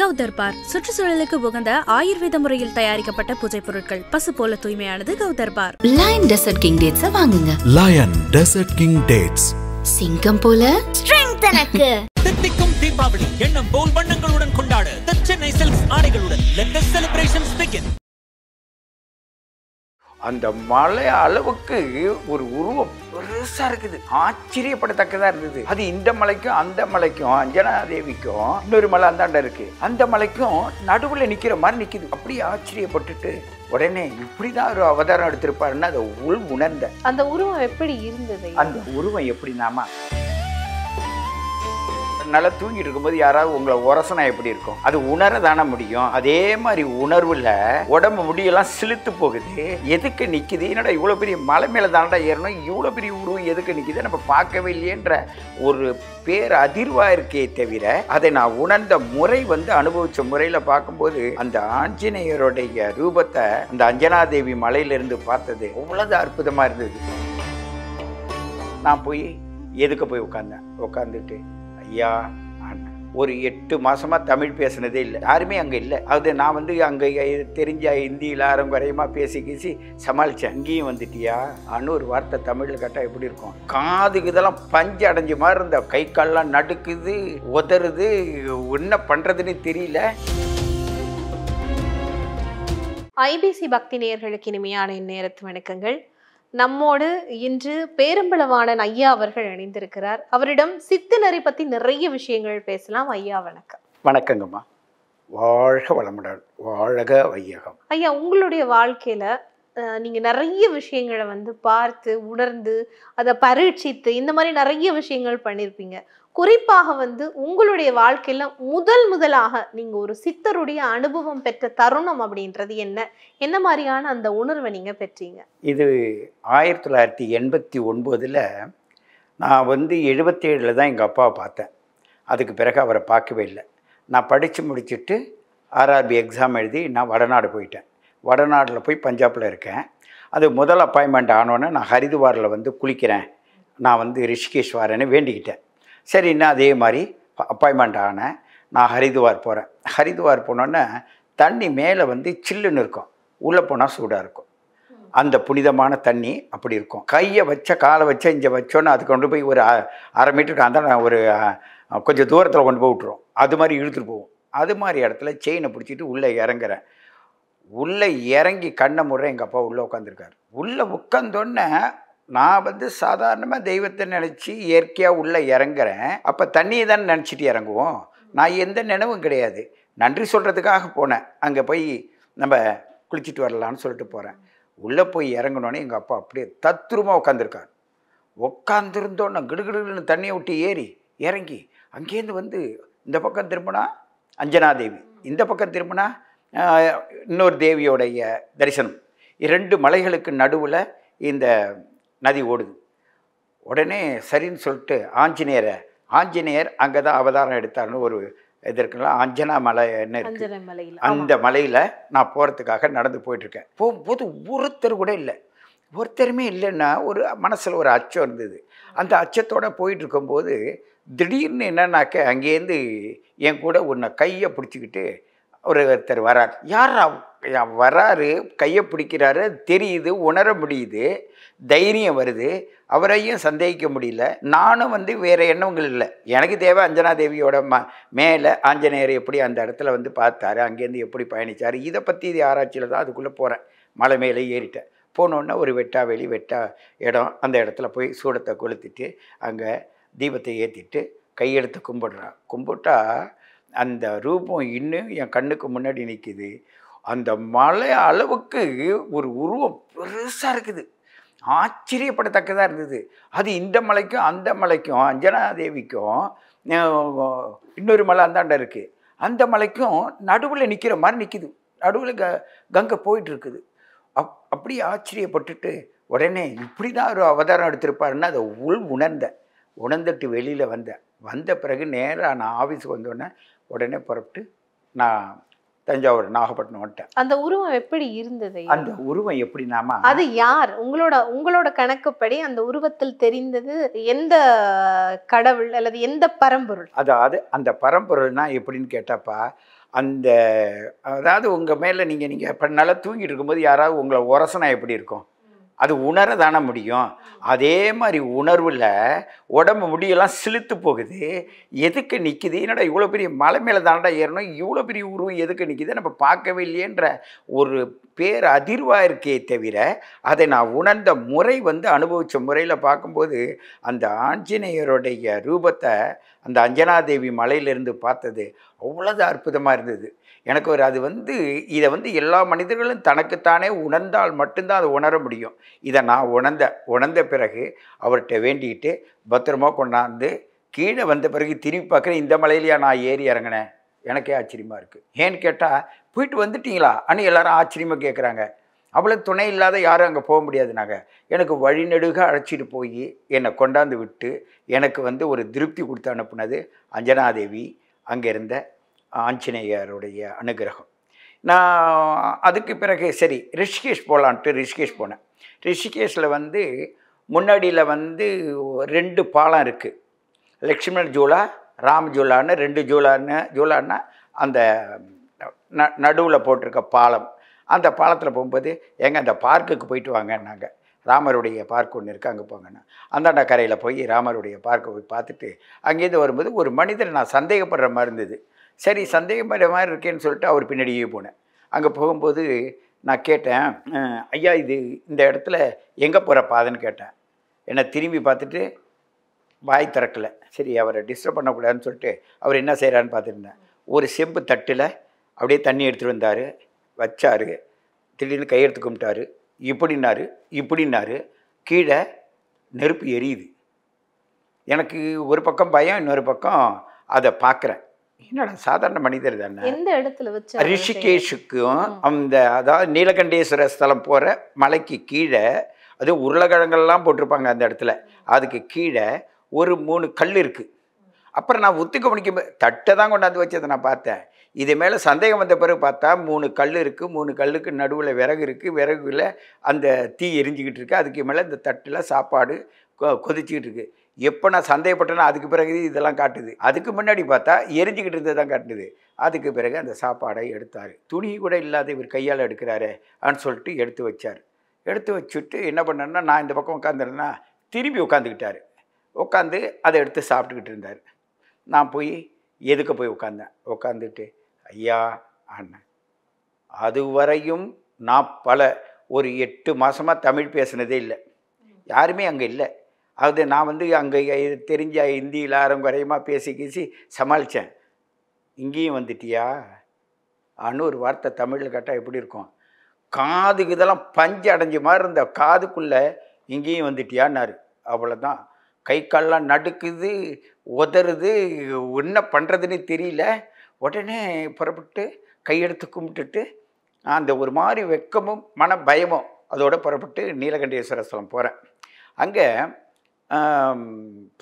கௌதர்பார் சுற்றுச்சூழலுக்கு உகந்த ஆயுர்வேத முறையில் தயாரிக்கப்பட்ட பூஜை பொருட்கள். பசு போல தூய்மையானது கௌதர்பார் லயன் டெசர்ட் கிங் டேட்ஸ வாங்குங்க. லயன் டெசர்ட் கிங் டேட்ஸ் சிங்கம் போல? தித்திக்கும் தீபாவளி எண்ணம் போல் வண்ணங்களுடன் கொண்டாட. சென்னை சில்க்ஸ் ஆடைகளுடன். Let the celebrations begin. அந்த மலை அளவுக்கு ஒரு உருவம் பெருசா இருக்குது. ஆச்சரியப்படத்தக்கதா இருந்தது. அது இந்த மலைக்கும் அந்த மலைக்கும் அஞ்சனா தேவிக்கும் இன்னொரு மலை அந்தாண்ட இருக்கு. அந்த மலைக்கும் நடுவுல நிக்கிற மாதிரி நிக்குது. அப்படியே ஆச்சரியப்பட்டுட்டு உடனே இப்படிதான் ஒரு அவதாரம் எடுத்திருப்பாருன்னு அதை உள் உணர்ந்த அந்த உருவம் எப்படி இருந்தது? அந்த உருவம் எப்படி நாம நல்லா தூங்கிட்டு இருக்கும்போது யாராவது உங்களை உரசனா எப்படி இருக்கும்? அது உணர தானே முடியும். அதே மாதிரி உணர்வுல உடம்பு முடியெல்லாம் சிலுத்து போகுது. எதுக்கு நிக்குது? என்னடா இவ்வளோ பெரிய மலை மேலே தானடா ஏறணும்? இவ்வளோ பெரிய உருவம் எதுக்கு நிக்குது? நம்ம பார்க்கவே இல்லையேன்ற ஒரு பேர் அதிர்வா இருக்கே தவிர அதை நான் உணர்ந்த முறை வந்து அனுபவிச்ச முறையில் பார்க்கும்போது அந்த ஆஞ்சநேயருடைய ரூபத்தை அந்த அஞ்சனாதேவி மலையிலிருந்து பார்த்தது அவ்வளவு அற்புதமா இருந்தது. நான் போய் எதுக்கு போய் உட்காந்தேன் உட்காந்துட்டு ஐயா அண்ணா. ஒரு எட்டு மாதமாக தமிழ் பேசுனதே இல்லை. யாருமே அங்கே இல்லை. அது நான் வந்து அங்கே தெரிஞ்ச ஹிந்தியில் ஆரம் குறையமாக பேசி கீசி சமாளித்தேன் அங்கேயும் வந்துட்டியா? அன்னு ஒரு வார்த்தை தமிழில் கேட்டால் எப்படி இருக்கும்? காதுக்கு இதெல்லாம் பஞ்சு அடைஞ்ச மாதிரி இருந்த கை கால்லாம் நடுக்குது உதறுது என்ன பண்ணுறதுன்னு தெரியல. ஐபிசி பக்தி நேயர்களுக்கு இனிமையான இந்நேரத்து வணக்கங்கள். நம்மோடு இன்று பேரம்பளவாணன் ஐயா அவர்கள் இணைந்திருக்கிறார். அவரிடம் சித்து நெறி பத்தி நிறைய விஷயங்கள் பேசலாம். ஐயா வணக்கம். வணக்கங்கம்மா. வாழ்க வளமுடன் வாழ்க வையகம். ஐயா உங்களுடைய வாழ்க்கையில நீங்க நிறைய விஷயங்களை வந்து பார்த்து உணர்ந்து அதை பரீட்சித்து இந்த மாதிரி நிறைய விஷயங்கள் பண்ணியிருப்பீங்க குறிப்பாக வந்து உங்களுடைய வாழ்க்கையில் முதல் முதலாக நீங்கள் ஒரு சித்தருடைய அனுபவம் பெற்ற தருணம் அப்படின்றது என்ன? என்ன மாதிரியான அந்த உணர்வை நீங்கள் பெற்றீங்க? இது ஆயிரத்தி தொள்ளாயிரத்தி எண்பத்தி ஒன்பதில் நான் வந்து எழுபத்தேழில் தான் எங்கள் அப்பாவை பார்த்தேன். அதுக்கு பிறகு அவரை பார்க்கவே இல்லை. நான் படித்து முடிச்சுட்டு ஆர்ஆர்பி எக்ஸாம் எழுதி நான் வடநாடு போயிட்டேன். வடநாடில் போய் பஞ்சாபில் இருக்கேன். அது முதல் அப்பாயின்மெண்ட் ஆனோன்னே நான் ஹரிதுவாரில் வந்து குளிக்கிறேன். நான் வந்து ரிஷிகேஷ் வரேன்னு வேண்டிக்கிட்டேன். சரின்னா அதே மாதிரி அப்பாயின்மெண்ட் ஆனேன் நான் ஹரிதுவார் போகிறேன் ஹரிதுவார் போனோன்னே தண்ணி மேலே வந்து சில்லுன்னு இருக்கும். உள்ளே போனால் சூடாக இருக்கும். அந்த புனிதமான தண்ணி அப்படி இருக்கும். கையை வச்ச காலை வச்ச இங்கே வச்சோன்னே அது கொண்டு போய் ஒரு அரை மீட்டருக்கு அந்த ஒரு கொஞ்சம் தூரத்தில் கொண்டு போய் விட்டுரும். அது மாதிரி இழுத்துட்டு போவோம். அது மாதிரி இடத்துல செயினை பிடிச்சிட்டு உள்ளே இறங்குறேன். உள்ளே இறங்கி கண்ணை முறை எங்கள் அப்பா உள்ளே உட்காந்துருக்காரு உள்ளே உட்காந்தோன்னே நான் வந்து சாதாரணமாக தெய்வத்தை நினச்சி இயற்கையாக உள்ளே இறங்குறேன். அப்போ தண்ணியை தான் நினச்சிட்டு இறங்குவோம். நான் எந்த நினைவும் கிடையாது. நன்றி சொல்கிறதுக்காக போனேன். அங்கே போய் நம்ம குளிச்சுட்டு வரலான்னு சொல்லிட்டு போகிறேன் உள்ளே போய் இறங்கினோன்னே எங்கள் அப்பா அப்படியே தத்ரூமாக உட்காந்துருக்கார் உட்காந்துருந்தோன்னே கிடுகிடுன்னு தண்ணியை விட்டு ஏறி இறங்கி அங்கேருந்து வந்து இந்த பக்கம் திரும்பினா அஞ்சனாதேவி இந்த பக்கம் திரும்பினா இன்னொரு தேவியோடைய தரிசனம். இரண்டு மலைகளுக்கு நடுவில் இந்த நதி ஓடுது. உடனே சரின்னு சொல்லிட்டு ஆஞ்சநேயரை ஆஞ்சநேயர் அங்கே தான் அவதாரம் எடுத்தாருன்னு ஒரு இது இருக்குல்ல அஞ்சனா மலை என்ன இருக்கு? அந்த மலையில் நான் போகிறதுக்காக நடந்து போயிட்டுருக்கேன். போகும்போது ஒருத்தர் கூட இல்லை. ஒருத்தருமே இல்லைன்னா ஒரு மனசில் ஒரு அச்சம் இருந்தது. அந்த அச்சத்தோட போயிட்டு இருக்கும்போது திடீர்னு என்னன்னாக்க அங்கேருந்து என் கூட உன்னை கையை பிடிச்சிக்கிட்டு ஒரு ஒருத்தர் வரார். யார் வராரு கையை பிடிக்கிறாரு தெரியுது உணர முடியுது தைரியம் வருது அவரையும் சந்தேகிக்க முடியல. நானும் வந்து வேறு எண்ணங்கள் இல்லை. எனக்கு தேவை அஞ்சனா தேவியோட ம மேலே ஆஞ்சநேயர் எப்படி அந்த இடத்துல வந்து பார்த்தாரு அங்கேருந்து எப்படி பயணிச்சார் இதை பற்றி இது ஆராய்ச்சியில் தான் அதுக்குள்ளே போகிறேன் மலை மேலே ஏறிட்டேன். போனோன்னே ஒரு வெட்டா வெளி வெட்டா இடம் அந்த இடத்துல போய் சூடத்தை கொளுத்திட்டு அங்கே தீபத்தை ஏற்றிட்டு கையெடுத்து கும்பிடுறான். கும்பிட்டா அந்த ரூபம் இன்னும் என் கண்ணுக்கு முன்னாடி நிற்கிது அந்த மலை அளவுக்கு ஒரு உருவம் பெருசாக இருக்குது. ஆச்சரியப்படத்தக்கதாக இருந்தது. அது இந்த மலைக்கும் அந்த மலைக்கும் அஞ்சனா தேவிக்கும் இன்னொரு மலை அந்தாண்ட இருக்குது அந்த மலைக்கும் நடுவில் நிற்கிற மாதிரி நிற்கிது நடுவில் க கங்கை போயிட்டுருக்குது. அப் அப்படி ஆச்சரியப்பட்டுட்டு உடனே இப்படி தான் ஒரு அவதாரம் எடுத்திருப்பாருன்னு அதை உள் உணர்ந்தேன். உணர்ந்துட்டு வெளியில் வந்தேன். வந்த பிறகு நேராக நான் ஆஃபீஸுக்கு வந்தோடனே உடனே புறப்பட்டு நான் தஞ்சாவூர் நாகப்பட்டினம் வந்துட்டேன். அந்த உருவம் எப்படி இருந்தது? அந்த உருவம் எப்படி நாம? அது யார்? உங்களோட உங்களோட கணக்குப்படி அந்த உருவத்தில் தெரிந்தது எந்த கடவுள் அல்லது எந்த பரம்பொருள்? அதாவது அந்த பரம்பொருள்னா எப்படின்னு கேட்டாப்பா அந்த அதாவது உங்கள் மேலே நீங்கள் நீங்கள் இப்போ நல்லா தூங்கிட்டு இருக்கும்போது யாராவது உங்களை உரசனா எப்படி இருக்கும்? அது உணர தானே முடியும். அதே மாதிரி உணர்வில் உடம்பு முடியெல்லாம் சிலுத்து போகுது. எதுக்கு நிற்குது என்னடா இவ்வளோ பெரிய மலை மேலே தானடா ஏறணும்? இவ்வளோ பெரிய உருவம் எதுக்கு நிற்குது நம்ம பார்க்கவே இல்லையன்ற ஒரு பேர் அதிர்வாக இருக்கே தவிர அதை நான் உணர்ந்த முறை வந்து அனுபவித்த முறையில் பார்க்கும்போது அந்த ஆஞ்சநேயருடைய ரூபத்தை அந்த அஞ்சனாதேவி மலையிலிருந்து பார்த்தது அவ்வளோது அற்புதமாக இருந்தது. எனக்கு ஒரு அது வந்து இதை வந்து எல்லா மனிதர்களும் தனக்குத்தானே உணர்ந்தால் மட்டும்தான் அதை உணர முடியும். இதை நான் உணர்ந்த உணர்ந்த பிறகு அவர்கிட்ட வேண்டிக்கிட்டு பத்திரமா கொண்டாந்து கீழே வந்த பிறகு திரும்பி பார்க்குறேன் இந்த மலையிலையா நான் ஏறி இறங்கினேன்? எனக்கே ஆச்சரியமாக இருக்குது ஏன்னு கேட்டால் போயிட்டு வந்துட்டீங்களா? அன்னு எல்லாரும் ஆச்சரியமாக கேட்குறாங்க அவ்வளோ துணை இல்லாத யாரும் அங்கே போக முடியாது நாங்கள் எனக்கு வழிநெடுக அழைச்சிட்டு போய் என்னை கொண்டாந்து விட்டு எனக்கு வந்து ஒரு திருப்தி கொடுத்து அனுப்புனது அஞ்சனாதேவி. அங்கே இருந்த ஆஞ்சநேயருடைய அனுகிரகம். நான் அதுக்கு பிறகு சரி ரிஷிகேஷ் போகலான்ட்டு ரிஷிகேஷ் போனேன். ரிஷிகேஷில் வந்து முன்னாடியில் வந்து ரெண்டு பாலம் இருக்குது லக்ஷ்மண் ஜூலா ராம் ஜூலான்னு ரெண்டு ஜூலான்னு ஜூலான்னா அந்த ந நடுவில் போட்டிருக்க பாலம். அந்த பாலத்தில் போகும்போது எங்கள் அந்த பார்க்குக்கு போயிட்டு வாங்கன்னாங்க. ராமருடைய பார்க் ஒன்று இருக்குது அங்கே போங்கண்ணா. அந்தாண்ட கரையில் போய் ராமருடைய பார்க்கை போய் பார்த்துட்டு அங்கேருந்து வரும்போது ஒரு மனிதர் நான் சந்தேகப்படுற மாதிரி இருந்தது. சரி சந்தேகப்படுற மாதிரி இருக்கேன்னு சொல்லிட்டு அவர் பின்னாடியே போனேன். அங்கே போகும்போது நான் கேட்டேன் ஐயா இது இந்த இடத்துல எங்கே போகிற பாதைன்னு கேட்டேன். என்னை திரும்பி பார்த்துட்டு வாய் திறக்கல. சரி அவரை டிஸ்டர்ப் பண்ணக்கூடாதுன்னு சொல்லிட்டு அவர் என்ன செய்கிறான்னு பார்த்துருந்தேன். ஒரு செம்பு தட்டில் அப்படியே தண்ணி எடுத்துகிட்டு வந்தார். வச்சார். திடீர்னு கையெடுத்து கும்பிட்டாரு. இப்படின்னாரு இப்படின்னாரு. கீழே நெருப்பு எரியுது. எனக்கு ஒரு பக்கம் பயம் இன்னொரு பக்கம் அதை பார்க்குறேன் என்னடா சாதாரண மனிதர் தானே? எந்த இடத்துல வச்சு ரிஷிகேஷுக்கும் அந்த அதாவது நீலகண்டேஸ்வர ஸ்தலம் போகிற மலைக்கு கீழே அது உருளைக்கிழங்கெல்லாம் போட்டிருப்பாங்க அந்த இடத்துல. அதுக்கு கீழே ஒரு மூணு கல் இருக்குது அப்புறம் நான் ஒத்துக்க முடிக்கும் தட்டை தான் கொண்டாந்து வச்சதை நான் பார்த்தேன். இது மேலே சந்தேகம் வந்த பிறகு பார்த்தா மூணு கல் இருக்குது மூணு கல்லுக்கு நடுவில் விறகு இருக்குது விறகுல அந்த தீ எரிஞ்சிக்கிட்டு இருக்கு. அதுக்கு மேலே இந்த தட்டில் சாப்பாடு கொ- கொதிச்சுக்கிட்டு இருக்கு. எப்போ நான் சந்தேகப்பட்டேன்னா அதுக்கு பிறகு இதெல்லாம் காட்டுது. அதுக்கு முன்னாடி பார்த்தா எரிஞ்சிக்கிட்டு இருந்தது தான் காட்டுது அதுக்கு பிறகு அந்த சாப்பாடை எடுத்தார். துணி கூட இல்லாத இவர் கையால் எடுக்கிறாரு அப்படின்னு சொல்லிட்டு எடுத்து வச்சார். எடுத்து வச்சுட்டு என்ன பண்ணேன்னா நான் இந்த பக்கம் உட்காந்துருந்தேன்னா திரும்பி உட்காந்துக்கிட்டார் உட்காந்து அதை எடுத்து சாப்பிட்டுக்கிட்டு இருந்தார். நான் போய் எதுக்கு போய் உட்காந்தேன் உட்காந்துட்டு ஐயா அண்ணன் அதுவரையும் நான் பல ஒரு எட்டு மாதமாக தமிழ் பேசுனதே இல்லை. யாருமே அங்கே இல்லை. அது நான் வந்து அங்கே தெரிஞ்ச ஹிந்தியில் அறங்குறையமாக பேசி கீசி சமாளித்தேன். இங்கேயும் வந்துட்டியா? அன்னு ஒரு வார்த்தை தமிழில் கேட்டால் எப்படி இருக்கும்? காதுக்கு இதெல்லாம் பஞ்சு அடைஞ்ச மாதிரி இருந்த காதுக்குள்ளே இங்கேயும் வந்துட்டியான்னாரு. அவ்வளோதான் கை கால்லாம் நடுக்குது உதறுது என்ன பண்ணுறதுன்னு தெரியல. உடனே புறப்பட்டு கையெடுத்து கும்பிட்டுட்டு அந்த ஒரு மாதிரி வெக்கமும் மன பயமும் அதோடு புறப்பட்டு நீலகண்டேஸ்வர ஸ்தலம் போகிறேன் அங்கே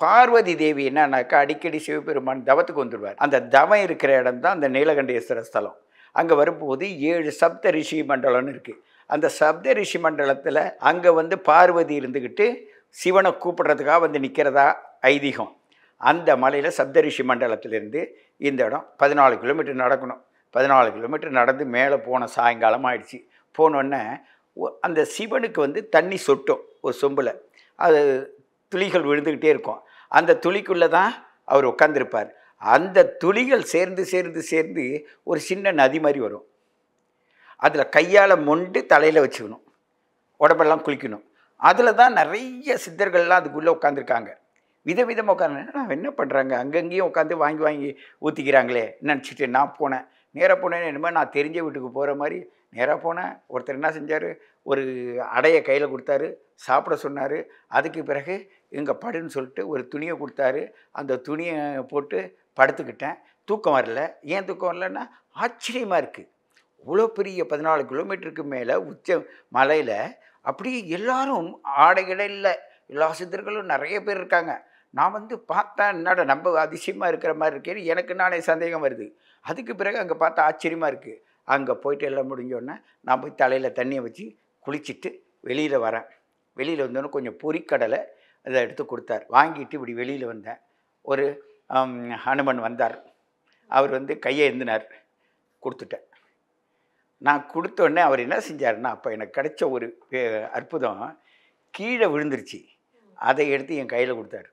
பார்வதி தேவி என்னன்னாக்கா அடிக்கடி சிவபெருமான் தவத்துக்கு வந்துடுவார். அந்த தவம் இருக்கிற இடம் தான் அந்த நீலகண்டேஸ்வர ஸ்தலம். அங்கே வரும்போது ஏழு சப்த ரிஷி மண்டலம்னு இருக்குது அந்த சப்த ரிஷி மண்டலத்தில் அங்கே வந்து பார்வதி இருந்துக்கிட்டு சிவனை கூப்பிடுறதுக்காக வந்து நிற்கிறதா ஐதீகம். அந்த மலையில் சப்தரிஷி மண்டலத்திலேருந்து இந்த இடம் பதினாலு கிலோமீட்டர் நடக்கணும். பதினாலு கிலோமீட்டர் நடந்து மேலே போன சாயங்காலம் ஆயிடுச்சு. போனோடனே அந்த சிவனுக்கு வந்து தண்ணி சொட்டும் ஒரு சொம்பில். அது துளிகள் விழுந்துக்கிட்டே இருக்கும். அந்த துளிக்குள்ளே தான் அவர் உட்காந்துருப்பார் அந்த துளிகள் சேர்ந்து சேர்ந்து சேர்ந்து ஒரு சின்ன நதி மாதிரி வரும். அதில் கையால் மொண்டு தலையில் வச்சுக்கணும். உடம்பெல்லாம் குளிக்கணும். அதில் தான் நிறைய சித்தர்கள்லாம் அதுக்குள்ளே உட்காந்துருக்காங்க விதவிதமாக உட்காந்து என்ன பண்ணுறாங்க அங்கங்கேயும் உட்காந்து வாங்கி வாங்கி ஊற்றிக்கிறாங்களே நினச்சிட்டு நான் போனேன். நேராக போனேன்னு என்னமோ நான் தெரிஞ்ச வீட்டுக்கு போகிற மாதிரி. நேராக போனேன். ஒருத்தர் என்ன செஞ்சார்? ஒரு அடையை கையில் கொடுத்தாரு. சாப்பிட சொன்னார். அதுக்கு பிறகு இங்கே படுன்னு சொல்லிட்டு ஒரு துணியை கொடுத்தாரு. அந்த துணியை போட்டு படுத்துக்கிட்டேன். தூக்கம் வரல. ஏன் தூக்கம் வரலன்னா ஆச்சரியமாக இருக்குது இவ்வளோ பெரிய பதினாலு கிலோமீட்டருக்கு மேலே உச்ச மலையில் அப்படியே எல்லாரும் ஆடைகளே இல்லை. எல்லா சித்தர்களும் நிறைய பேர் இருக்காங்க. நான் வந்து பார்த்தேன் என்னடா நம்ம அதிசயமாக இருக்கிற மாதிரி இருக்கேன்னு எனக்கு நானே சந்தேகம் வருது. அதுக்கு பிறகு அங்கே பார்த்தா ஆச்சரியமாக இருக்குது அங்கே போயிட்டு எல்லாம் முடிஞ்சோடனே நான் போய் தலையில் தண்ணியை வச்சு குளிச்சுட்டு வெளியில் வரேன். வெளியில் வந்தோன்னே கொஞ்சம் பொரிக்கடலை அதை எடுத்து கொடுத்தார். வாங்கிட்டு இப்படி வெளியில் வந்தேன். ஒரு ஹனுமன் வந்தார். அவர் வந்து கையை எழுந்தினார் கொடுத்துட்டேன். நான் கொடுத்த உடனே அவர் என்ன செஞ்சாருன்னா அப்போ எனக்கு கிடைச்ச ஒரு அற்புதம் கீழே விழுந்துருச்சு. அதை எடுத்து என் கையில் கொடுத்தாரு.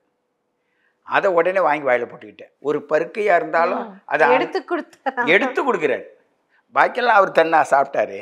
அதை உடனே வாங்கி வாயில் போட்டுக்கிட்டேன். ஒரு பருக்கையாக இருந்தாலும் அதை எடுத்து கொடுத்தா எடுத்து கொடுக்குறாரு. பாக்கியெல்லாம் அவர் தன்னா சாப்பிட்டாரு.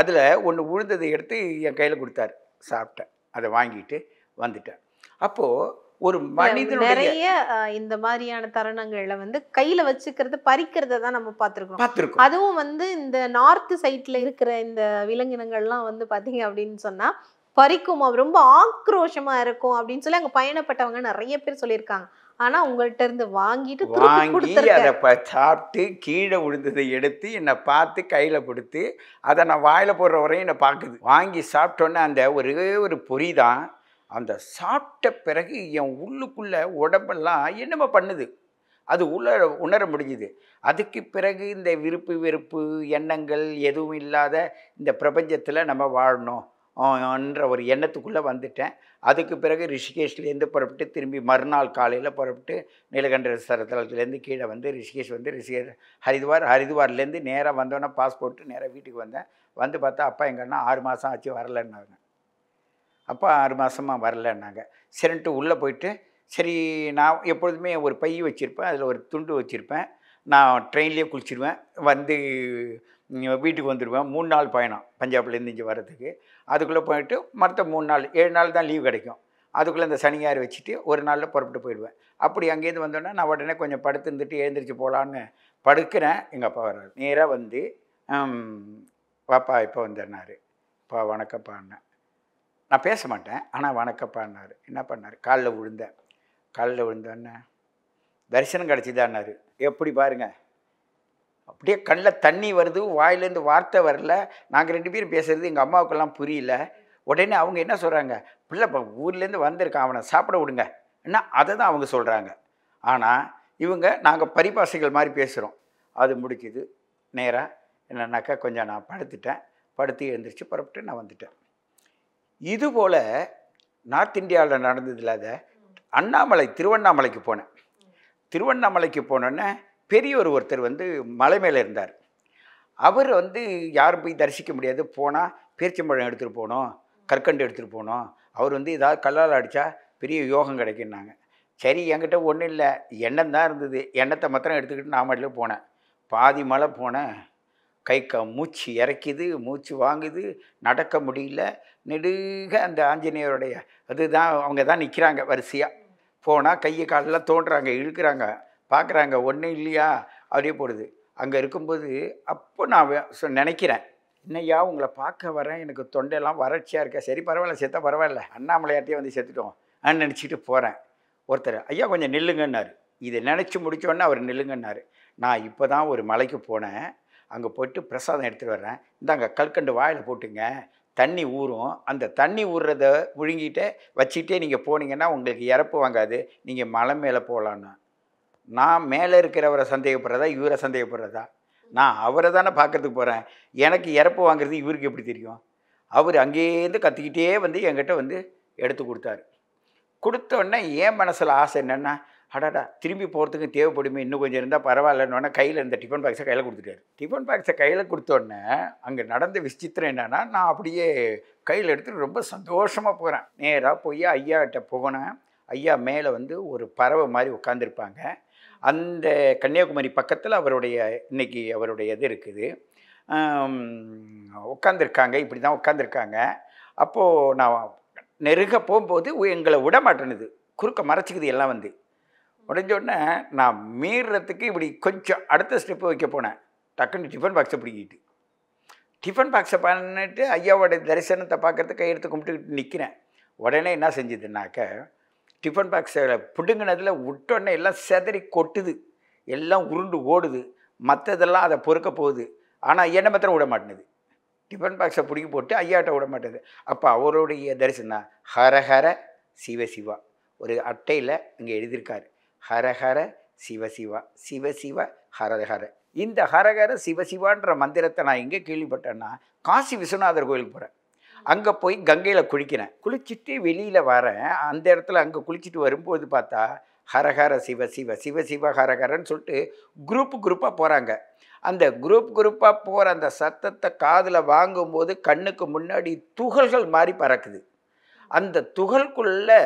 அதில் ஒன்று உழுந்ததை எடுத்து என் கையில் கொடுத்தாரு. சாப்பிட்டேன். அதை வாங்கிட்டு வந்துட்டேன். அப்போது ஒரு மனிதனுடைய நிறைய இந்த மாதிரியான தருணங்கள்ல வந்து கையில வச்சுக்கிறது பறிக்கிறத தான் நம்ம பார்த்திருக்கோம். பார்த்துருக்கோம். அதுவும் வந்து இந்த நார்த் சைட்ல இருக்கிற இந்த விலங்கினங்கள்லாம் வந்து பாத்தீங்க அப்படின்னு சொன்னா பறிக்கும் ரொம்ப ஆக்ரோஷமா இருக்கும் அப்படின்னு சொல்லி அங்க பயணப்பட்டவங்க நிறைய பேர் சொல்லியிருக்காங்க. ஆனா உங்கள்ட்ட இருந்து வாங்கிட்டு வாங்கி அதை சாப்பிட்டு கீழே விழுந்ததை எடுத்து என்னை பார்த்து கையில் கொடுத்து அதை நான் வாயில் போடுற வரையும் என்னை பார்க்குது. வாங்கி சாப்பிட்டோன்னே அந்த ஒரே ஒரு பொறி தான். அந்த சாப்பிட்ட பிறகு என் உள்ளுக்குள்ளே உடம்பெல்லாம் என்னமோ பண்ணுது. அது உள்ள உணர முடிஞ்சுது. அதுக்கு பிறகு இந்த விருப்பு வெறுப்பு எண்ணங்கள் எதுவும் இல்லாத இந்த பிரபஞ்சத்தில் நம்ம வாழணும். என்ற ஒரு எண்ணத்துக்குள்ளே வந்துட்டேன். அதுக்கு பிறகு ரிஷிகேஷ்லேருந்து புறப்பட்டு திரும்பி மறுநாள் காலையில் புறப்பட்டு நீலகண்ட சரத்தலத்துலேருந்து கீழே வந்து ரிஷிகேஷ் வந்து ரிஷிகேஷ் ஹரித்வார் ஹரித்வார்லேருந்து நேராக வந்தோன்னே பாஸ்போர்ட்டு நேராக வீட்டுக்கு வந்தேன். வந்து பார்த்தா அப்பா எங்கள் அண்ணா ஆறு மாதம் ஆச்சு வரலன்னாங்க. அப்பா ஆறு மாதமாக வரலன்னாங்க. சரின்ட்டு உள்ளே போயிட்டு சரி நான் எப்பொழுதுமே ஒரு பை வச்சுருப்பேன் அதில் ஒரு துண்டு வச்சுருப்பேன். நான் ட்ரெயின்லேயே குளிச்சிடுவேன் வந்து வீட்டுக்கு வந்துடுவேன். மூணு நாள் பயணம் பஞ்சாப்லேருந்து இங்கே வர்றதுக்கு. அதுக்குள்ளே போயிட்டு மற்ற மூணு நாள் ஏழு நாள் தான் லீவ் கிடைக்கும். அதுக்குள்ளே இந்த சனியார் வச்சுட்டு ஒரு நாளில் புறப்பட்டு போயிடுவேன். அப்படி அங்கேருந்து வந்தோடனே நான் உடனே கொஞ்சம் படுத்து இருந்துட்டு எழுந்திரிச்சு போகலான்னு படுக்கிறேன். எங்கள் அப்பா வர்றாரு. நேராக வந்து பாப்பா இப்போ வந்தேன்னாரு அப்பா அண்ணன். நான் பேச மாட்டேன். ஆனால் வணக்கப்பான்னாரு. என்ன பண்ணார்? காலில் விழுந்தேன் காலில் விழுந்தோன்னே தரிசனம் கிடச்சிதான்னாரு. எப்படி பாருங்க. அப்படியே கண்ணில் தண்ணி வருது வாயிலேருந்து வார்த்தை வரல. நாங்கள் ரெண்டு பேரும் பேசுறது எங்கள் அம்மாவுக்கெல்லாம் புரியல. உடனே அவங்க என்ன சொல்கிறாங்க பிள்ளை ஊர்லேருந்து வந்திருக்கான். அவனை சாப்பிட விடுங்க. என்ன? அதை தான் அவங்க சொல்கிறாங்க ஆனால் இவங்க நாங்கள் பரிபாசைகள் மாதிரி பேசுகிறோம் அது முடிக்குது. நேராக என்னன்னாக்கா கொஞ்சம் நான் படுத்துட்டேன். படுத்து எழுந்திரிச்சு புறப்பட்டு நான் வந்துட்டேன். இதுபோல் நார்த் இந்தியாவில் நடந்தது இல்லாத அண்ணாமலை திருவண்ணாமலைக்கு போனேன். திருவண்ணாமலைக்கு போனோன்னே பெரியவர் ஒருத்தர் வந்து மலை மேலே இருந்தார். அவர் வந்து யாரும் போய் தரிசிக்க முடியாது. போனால் பேரிச்சம்பழம் எடுத்துகிட்டு போகணும் கற்கண்டு எடுத்துகிட்டு போகணும். அவர் வந்து ஏதாவது கல்லால் அடித்தா பெரிய யோகம் கிடைக்குன்னாங்க சரி என்கிட்ட ஒன்றும் இல்லை. எண்ணம் தான் இருந்தது. எண்ணத்தை மாத்திரம் எடுத்துக்கிட்டு நான் மட்டும் போனேன். பாதி மலை போனேன். கை க மூச்சு இறக்கிது மூச்சு வாங்குது நடக்க முடியல. நெடுக அந்த ஆஞ்சநேயருடைய அதுதான் அவங்க தான் நிற்கிறாங்க வரிசையாக போனால் கையை காலெல்லாம் தோன்றுறாங்க இழுக்கிறாங்க பார்க்குறாங்க ஒன்றும் இல்லையா? அப்படியே போடுது. அங்கே இருக்கும்போது அப்போ நான் நினைக்கிறேன் என்னய்யா உங்களை பார்க்க வரேன் எனக்கு தொண்டையெல்லாம் வறட்சியாக இருக்கா. சரி பரவாயில்ல செத்தா பரவாயில்ல அண்ணாமலையாட்டையே வந்து செத்துட்டோம் நான் நினச்சிட்டு போகிறேன் ஒருத்தர் ஐயா கொஞ்சம் நில்லுங்கன்னாரு. இதை நினச்சி முடிச்சோன்னே அவர் நில்லுங்கன்னாரு. நான் இப்போ தான் ஒரு மலைக்கு போனேன். அங்கே போயிட்டு பிரசாதம் எடுத்துகிட்டு வர்றேன். இந்தாங்க கல்கண்டு வாயில் போட்டுங்க. தண்ணி ஊறும். அந்த தண்ணி ஊறுறத விழுங்கிட்டே வச்சுக்கிட்டே நீங்கள் போனீங்கன்னா உங்களுக்கு இறப்பு வாங்காது. நீங்கள் மலை மேலே போகலான்னு நான் மேலே இருக்கிறவரை சந்தேகப்படுறதா இவரை சந்தேகப்படுறதா? நான் அவரை தானே பார்க்கறதுக்கு போகிறேன் எனக்கு இறப்பு வாங்குறது இவருக்கு எப்படி தெரியும்? அவர் அங்கேருந்து கற்றுக்கிட்டே வந்து என்கிட்ட வந்து எடுத்து கொடுத்தாரு. கொடுத்தோடனே என் மனசில் ஆசை என்னென்னா அடாடா திரும்பி போகிறதுக்கு தேவைப்படுமே இன்னும் கொஞ்சம் இருந்தால் பரவாயில்லன்னு கையில் இருந்த டிஃபன் பாக்ஸை கையில் கொடுத்துட்டாரு. டிஃபன் பாக்ஸை கையில் கொடுத்தோடனே அங்கே நடந்த விசித்திரம் என்னென்னா நான் அப்படியே கையில் எடுத்து ரொம்ப சந்தோஷமாக போகிறேன் நேராக போய் ஐயாட்ட போனேன். ஐயா மேலே வந்து ஒரு பறவை மாதிரி உட்காந்துருப்பாங்க அந்த கன்னியாகுமரி பக்கத்தில் அவருடைய இன்னைக்கு அவருடைய இது இருக்குது. உட்காந்துருக்காங்க இப்படி தான் உட்காந்துருக்காங்க அப்போது நான் நெருங்க போகும்போது எங்களை விட மாட்டேனுது குறுக்க மறைச்சிக்குது எல்லாம் வந்து. உடஞ்ச உடனே நான் மீறுறதுக்கு இப்படி கொஞ்சம் அடுத்த ஸ்டெப்பு வைக்க போனேன். டக்குன்னு டிஃபன் பாக்ஸை பிடிக்கிட்டு. டிஃபன் பாக்ஸை பண்ணிட்டு ஐயாவோட தரிசனத்தை பார்க்கறதுக்கு கையெடுத்து கும்பிட்டுக்கிட்டு நிற்கிறேன் உடனே என்ன செஞ்சதுனாக்க டிஃபன் பாக்ஸில் பிடுங்கினதில் விட்டோடனே எல்லாம் செதறி கொட்டுது. எல்லாம் உருண்டு ஓடுது. மற்றதெல்லாம் அதை பொறுக்க போகுது. ஆனால் என்ன மாத்திரம் விட மாட்டேனுது டிஃபன் பாக்ஸை பிடிக்க போட்டு ஐயாட்ட விட மாட்டேது அப்போ அவருடைய தரிசனம் ஹர ஹர சிவ சிவா. ஒரு அட்டையில் இங்கே எழுதியிருக்காரு. ஹரஹர சிவ சிவா சிவ சிவ ஹரஹர இந்த ஹரஹர சிவசிவான்ற மந்திரத்தை நான் எங்கே கேள்விப்பட்டேன்னா காசி விஸ்வநாதர் கோயிலுக்கு போகிறேன் அங்கே போய் கங்கையில் குளிக்கிறேன். குளிச்சுட்டு வெளியில் வரேன். அந்த இடத்துல அங்கே குளிச்சுட்டு வரும்போது பார்த்தா ஹரஹர சிவ சிவ சிவ சிவ ஹரஹரன்னு சொல்லிட்டு குரூப் குரூப்பாக போகிறாங்க அந்த குரூப் குரூப்பாக போகிற அந்த சத்தத்தை காதில் வாங்கும்போது கண்ணுக்கு முன்னாடி துகள்கள் மாதிரி பறக்குது. அந்த துகள்குள்ளே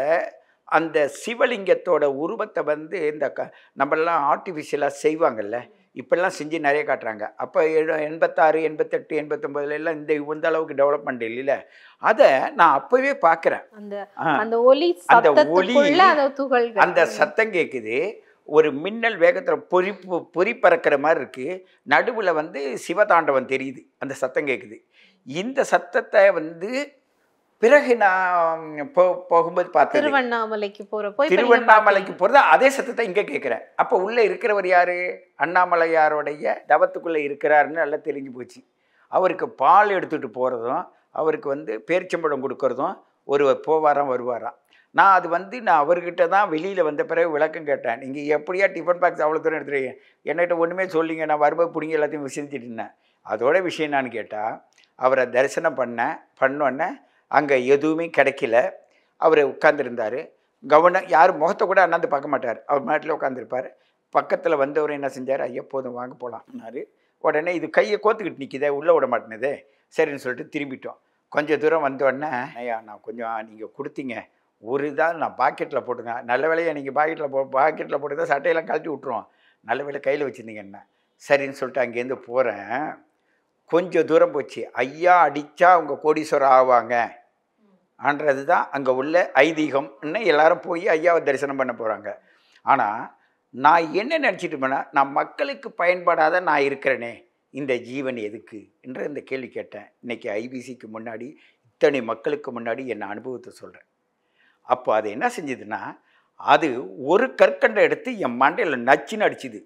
அந்த சிவலிங்கத்தோட உருவத்தை வந்து இந்த க நம்மளாம் ஆர்டிஃபிஷியலாக செய்வாங்கல்ல? இப்பெல்லாம் செஞ்சு நிறைய காட்டுறாங்க. அப்போ எழு எண்பத்தாறு எண்பத்தெட்டு எண்பத்தொம்பதுல எல்லாம் இந்த இந்த அளவுக்கு டெவலப்மெண்ட் இல்லைல்ல? அதை நான் அப்போவே பார்க்குறேன் அந்த ஆ. அந்த ஒலி அந்த சத்தம் கேட்குது ஒரு மின்னல் வேகத்தில் பொறி பொறி பறக்கிற மாதிரி இருக்கு. நடுவில் வந்து சிவதாண்டவன் தெரியுது. அந்த சத்தம் கேட்குது இந்த சத்தத்தை வந்து பிறகு நான் போ போகும்போது பார்த்தது. திருவண்ணாமலைக்கு நீங்க திருவண்ணாமலைக்கு போகிறது அதே சத்தத்தை இங்கே கேட்குறேன் அப்போ உள்ளே இருக்கிறவர் யார்? அண்ணாமலையாருடைய தவத்துக்குள்ளே இருக்கிறாருன்னு நல்லா தெரிஞ்சு போச்சு. அவருக்கு பால் எடுத்துகிட்டு போகிறதும் அவருக்கு வந்து பேரிச்சம்பழம் கொடுக்கறதும் ஒரு போவாராம் வருவாராம். நான் அது வந்து நான் அவர்கிட்ட தான் வெளியில் வந்த பிறகு விளக்கம் கேட்டேன். நீங்கள் எப்படியா டிஃபன் பாக்ஸ் அவ்வளோ தூரம் எடுத்துருக்கீங்க என்கிட்ட ஒன்றுமே சொல்லிங்க நான் வரும்போது பிடிங்க எல்லாத்தையும் விசிரிச்சிட்டு இருந்தேன். அதோட விஷயம் நான் கேட்டால் அவரை தரிசனம் பண்ணேன். பண்ணோன்னே அங்கே எதுவுமே கிடைக்கல. அவர் உட்காந்துருந்தார் கவனம் யாரும் முகத்தை கூட அண்ணாந்து பார்க்க மாட்டார். அவர் மாட்டில் உட்காந்துருப்பார் பக்கத்தில் வந்தவர் என்ன செஞ்சார்? ஐயா போதும் வாங்க போகலாம்னாரு உடனே இது கையை கோத்துக்கிட்டு நிற்கிதே உள்ளே விட மாட்டேனதே சரின்னு சொல்லிட்டு திரும்பிட்டோம். கொஞ்சம் தூரம் வந்தோடனே ஐயா நான் கொஞ்சம் நீங்கள் கொடுத்தீங்க. ஒரு இதாக நான் பாக்கெட்டில் போட்டுங்க. நல்ல வேலையை நீங்கள் பாக்கெட்டில் போ பாக்கெட்டில் போட்டு தான் சட்டையெல்லாம் கழட்டி விட்ருவோம் நல்ல வேலை கையில் வச்சுருந்தீங்க என்ன? சரின்னு சொல்லிட்டு அங்கேருந்து போகிறேன் கொஞ்சம் தூரம் போச்சு. ஐயா அடித்தா அவங்க கோடீஸ்வரர் ஆவாங்க. ஆன்றது தான் அங்கே உள்ள ஐதீகம்னு எல்லாரும் போய் ஐயாவை தரிசனம் பண்ண போகிறாங்க ஆனால் நான் என்ன நினச்சிட்டு போனால் நான் மக்களுக்கு பயன்படாத நான் இருக்கிறேனே இந்த ஜீவன் எதுக்கு? என்ற இந்த கேள்வி கேட்டேன். இன்னைக்கு ஐபிசிக்கு முன்னாடி இத்தனை மக்களுக்கு முன்னாடி என் அனுபவத்தை சொல்கிறேன் அப்போ அது என்ன செஞ்சதுன்னா அது ஒரு கற்கண்டை எடுத்து என் மண்டையில் நச்சுன்னு அடிச்சுது.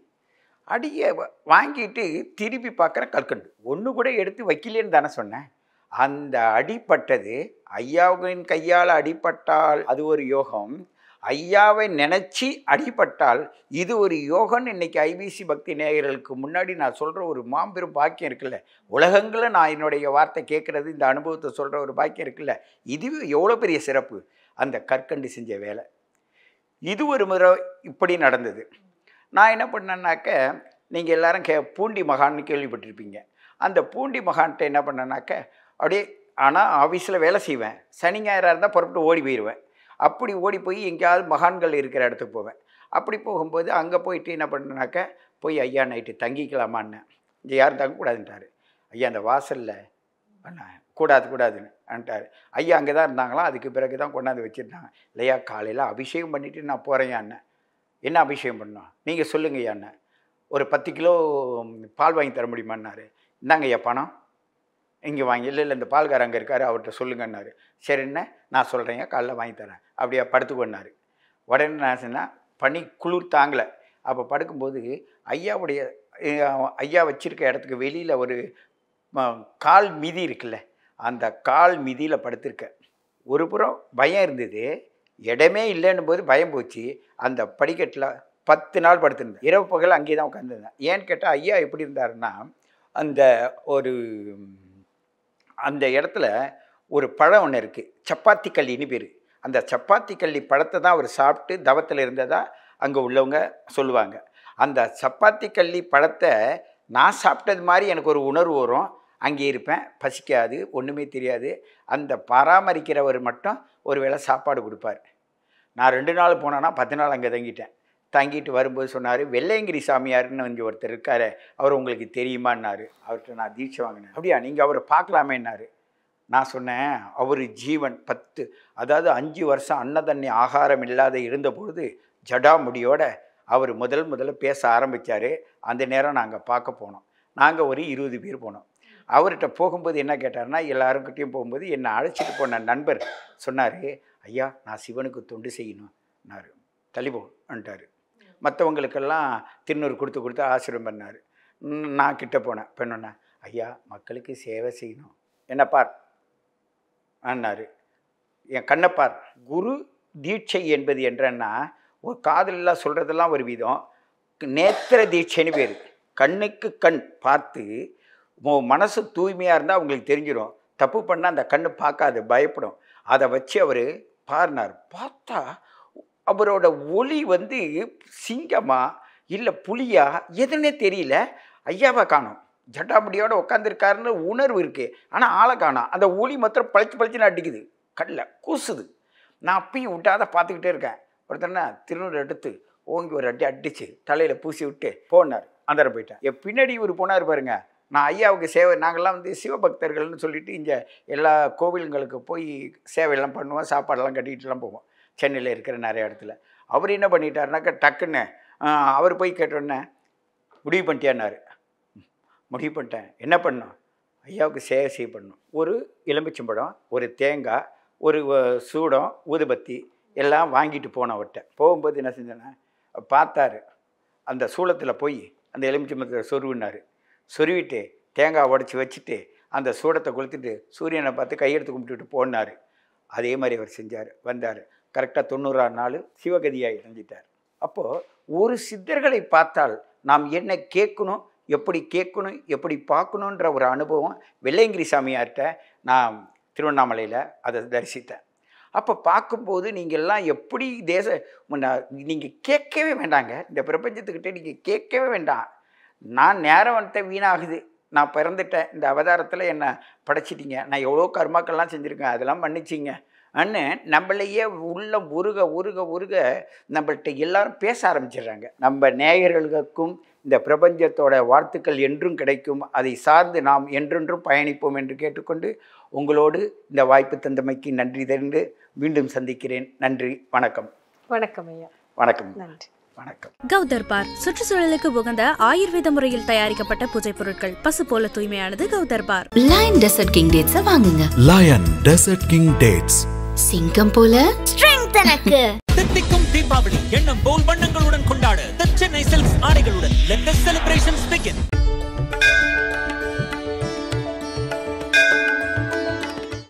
அடியை வாங்கிட்டு திருப்பி பார்க்குற கற்கண்டு. ஒன்று கூட எடுத்து வைக்கலேன்னு தானே சொன்னேன். அந்த அடிப்பட்டது ஐயாவின் கையால் அடிபட்டால் அது ஒரு யோகம் ஐயாவை நினச்சி அடிபட்டால் இது ஒரு யோகம்னு இன்றைக்கி ஐபிசி பக்தி நேயர்களுக்கு முன்னாடி நான் சொல்கிற ஒரு மாம்பெரும் பாக்கியம் இருக்குல்ல. உலகங்களில் நான் என்னுடைய வார்த்தை கேட்குறது இந்த அனுபவத்தை சொல்கிற ஒரு பாக்கியம் இருக்குல்ல. இதுவே எவ்வளோ பெரிய சிறப்பு. அந்த கற்கண்டு செஞ்ச வேலை. இது ஒரு முறை இப்படி நடந்தது. நான் என்ன பண்ணேன்னாக்க நீங்கள் எல்லோரும் கே பூண்டி மகான்னு கேள்விப்பட்டிருப்பீங்க. அந்த பூண்டி மகான்கிட்ட என்ன பண்ணேன்னாக்க அப்படியே ஆனால் ஆஃபீஸில் வேலை செய்வேன். சனி ஞாயிறாக இருந்தால் புறப்பட்டு ஓடி போயிடுவேன் அப்படி ஓடி போய் எங்கேயாவது மகான்கள் இருக்கிற இடத்துக்கு போவேன். அப்படி போகும்போது அங்கே போயிட்டு என்ன பண்ணேனாக்க போய் ஐயா நைட்டு தங்கிக்கலாமான்னு. இங்கே யாரும் தங்கக்கூடாதுன்ட்டாரு. ஐயா அந்த வாசலில். அண்ணா கூடாது கூடாதுன்னு. அன்ட்டார். ஐயா அங்கே தான் இருந்தாங்களாம். அதுக்கு பிறகு தான் கொண்டாந்து வச்சுருந்தாங்க. இல்லையா காலையில் அபிஷேகம் பண்ணிவிட்டு நான் போகிறேன் அண்ணன் என்ன அபிஷேகம் பண்ணோம் நீங்கள் சொல்லுங்க ஐயா ஒரு பத்து கிலோ பால் வாங்கி தர முடியுமான்னாரு. இந்தாங்க ஐயா பணம். இங்கே வாங்கி இல்லை இல்லை இந்த பால்கார் அங்கே இருக்காரு அவர்கிட்ட சொல்லுங்கன்னாரு. சரின்னு நான் சொல்கிறேங்க காலைல வாங்கி தரேன். அப்படியே படுத்துக்கொண்டாரு உடனே நான் சொன்னால் பனி குளிர் தாங்கலை. அப்போ படுக்கும்போது ஐயாவுடைய ஐயா வச்சுருக்க இடத்துக்கு வெளியில் ஒரு கால் மிதி இருக்குல்ல அந்த கால் மிதியில் படுத்திருக்க ஒரு புறம் பயம் இருந்தது. இடமே இல்லைன்னும் போது பயம் போச்சு. அந்த படிக்கட்டில் பத்து நாள் படுத்திருந்தேன். இரவு பகல் அங்கேயே தான் உட்காந்துருந்தேன் ஏன்னு கேட்டால் ஐயா எப்படி இருந்தாருன்னா அந்த ஒரு அந்த இடத்துல ஒரு பழம் ஒன்று இருக்குது சப்பாத்தி கல்லின்னு பேர். அந்த சப்பாத்தி கல்லி பழத்தை தான் அவர் சாப்பிட்டு தவத்தில் இருந்ததாக அங்கே உள்ளவங்க சொல்லுவாங்க. அந்த சப்பாத்தி கல்லி பழத்தை நான் சாப்பிட்டது மாதிரி எனக்கு ஒரு உணர்வு வரும். அங்கே இருப்பேன். பசிக்காது ஒன்றுமே தெரியாது. அந்த பராமரிக்கிறவர் மட்டும் ஒரு வேளை சாப்பாடு கொடுப்பார். நான் ரெண்டு நாள் போனேன்னா பத்து நாள் அங்கே தங்கிட்டேன். தங்கிட்டு வரும்போது சொன்னார் வெள்ளையங்கிரி சாமியார்னு கொஞ்சம் ஒருத்தர் இருக்கார். அவர் உங்களுக்கு தெரியுமான்னாரு. அவர்கிட்ட நான் தீட்சை வாங்கினேன். அப்படியா நீங்கள் அவரை பார்க்கலாமேன்னாரு. நான் சொன்னேன் அவர் ஜீவன் பத்து. அதாவது அஞ்சு வருஷம் அன்னதண்ணி ஆகாரம் இல்லாத இருந்தபொழுது ஜடாமுடியோட அவர் முதல் முதல்ல பேச ஆரம்பித்தார் அந்த நேரம் நாங்கள் பார்க்க போனோம். நாங்கள் ஒரு இருபது பேர் போனோம். அவர்கிட்ட போகும்போது என்ன கேட்டார்னா எல்லாருக்கிட்டையும் போகும்போது என்னை அழைச்சிட்டு போன நண்பர் சொன்னார் ஐயா நான் சிவனுக்கு தொண்டு செய்யணும்னாரு தலிபோன்ட்டார் மற்றவங்களுக்கெல்லாம் திருநூறு கொடுத்து கொடுத்து ஆசிரியம் பண்ணார். நான் கிட்டே போனேன் பெண்ணொன்னே ஐயா மக்களுக்கு சேவை செய்யணும் என்ன பார் ஆனார் என் கண்ணப்பார் குரு தீட்சை என்பது என்றன்னா ஒரு காதலெல்லாம் சொல்கிறதெல்லாம் ஒரு விதம் நேத்திர தீட்சைன்னு பேர். கண்ணுக்கு கண் பார்த்து மனசு தூய்மையாக இருந்தால் அவங்களுக்கு தெரிஞ்சிடும் தப்பு பண்ணால் அந்த கண்ணு பார்க்காது பயப்படும். அதை வச்சு அவர் பாருனார். பார்த்தா அவரோட ஒளி வந்து சிங்கமா இல்லை புளியா எதுன்னே தெரியல. ஐயாவை காணும். ஜட்டாமுடியோட உட்காந்துருக்காருன்னு உணர்வு இருக்குது ஆனால் ஆளை காணோம். அந்த ஒளி மாத்திரம் பளிச்சு பளிச்சுன்னு அடிக்குது. கண்ணில் கூசுது. நான் அப்பயும் விட்டாத பார்த்துக்கிட்டே இருக்கேன். ஒருத்தனா திருநூறு எடுத்து ஓங்கி ஒரு அடி அடிச்சு தலையில் பூசி விட்டு போனார். அந்தரம் போயிட்டேன் என் பின்னாடி இவர் போனார் பாருங்கள் நான் ஐயாவுக்கு சேவை நாங்கள்லாம் வந்து சிவபக்தர்கள்னு சொல்லிட்டு இங்கே எல்லா கோவிலுங்களுக்கு போய் சேவையெல்லாம் பண்ணுவோம் சாப்பாடெல்லாம் கட்டிக்கிட்டுலாம் போவோம். சென்னையில் இருக்கிற நிறைய இடத்துல. அவர் என்ன பண்ணிட்டாருனாக்கா டக்குன்னு அவர் போய் கேட்டோன்னே முடிவு பண்ணிட்டியான்னாரு. முடிவு பண்ணிட்டேன். என்ன பண்ணோம் ஐயாவுக்கு சேவை செய்ய பண்ணணும். ஒரு எலும்பிச்சம்பழம் ஒரு தேங்காய் ஒரு சூடம் ஊதுபத்தி எல்லாம் வாங்கிட்டு போனேன் அவர்கிட்ட போகும்போது என்ன செஞ்சேன்னா பார்த்தாரு அந்த சூளத்தில் போய் அந்த எலுமிச்சம்பழத்தை சொருவினார் சொருவிட்டு தேங்காய் உடச்சி வச்சுட்டு அந்த சூடத்தை கொளுத்திட்டு சூரியனை பார்த்து கையெடுத்து கும்பிட்டுட்டு போனார். அதே மாதிரி அவர் செஞ்சார் வந்தார். கரெக்டாக தொண்ணூறாம் நாள் சிவகதியாக இணைஞ்சிட்டார் அப்போது ஒரு சித்தர்களை பார்த்தால் நாம் என்ன கேட்கணும் எப்படி கேட்கணும் எப்படி பார்க்கணுன்ற ஒரு அனுபவம் வெள்ளையங்கிரி சாமியார்கிட்ட நான் திருவண்ணாமலையில் அதை தரிசித்தேன். அப்போ பார்க்கும்போது நீங்கள் எல்லாம் எப்படி தேச நீங்கள் கேட்கவே வேண்டாங்க. இந்த பிரபஞ்சத்துக்கிட்ட நீங்கள் கேட்கவே வேண்டாம். நான் நேரம் வந்துட்ட வீணாகுது. நான் பிறந்துட்டேன். இந்த அவதாரத்தில் என்னை படைச்சிட்டீங்க? நான் எவ்வளோ கர்மாக்கள்லாம் செஞ்சுருக்கேன். அதெல்லாம் மன்னிச்சிங்க. அண்ணு நம்மளையே உள்ள உருக உருக உருக நம்மள்ட்ட எல்லாரும் பேச ஆரம்பிச்சிடுறாங்க. நம்ம நேயர்களுக்கும் இந்த பிரபஞ்சத்தோட வாழ்த்துக்கள் என்றும் கிடைக்கும். அதை சார்ந்து நாம் என்றென்றும் பயணிப்போம் என்று கேட்டுக்கொண்டு உங்களோடு இந்த வாய்ப்பு தந்தமைக்கு நன்றி தெரிந்து மீண்டும் சந்திக்கிறேன். நன்றி. வணக்கம். வணக்கம் ஐயா. வணக்கம். நன்றி. வணக்கம். கௌதர்பார் சுற்றுச்சூழலுக்கு உகந்த ஆயுர்வேத முறையில் தயாரிக்கப்பட்ட பூஜை பொருட்கள். பசு போல தூய்மையானது கௌதர்பார் லயன் டெசர்ட் கிங் டேட்ஸ வாங்குங்க. லயன் டெசர்ட் கிங் டேட்ஸ் சிங்கம் போல? தித்திக்கும் தீபாவளி எண்ணம் போல் வண்ணங்களுடன் கொண்டாட. சென்னை சில்க்ஸ் ஆடைகளுடன். The celebrations begin.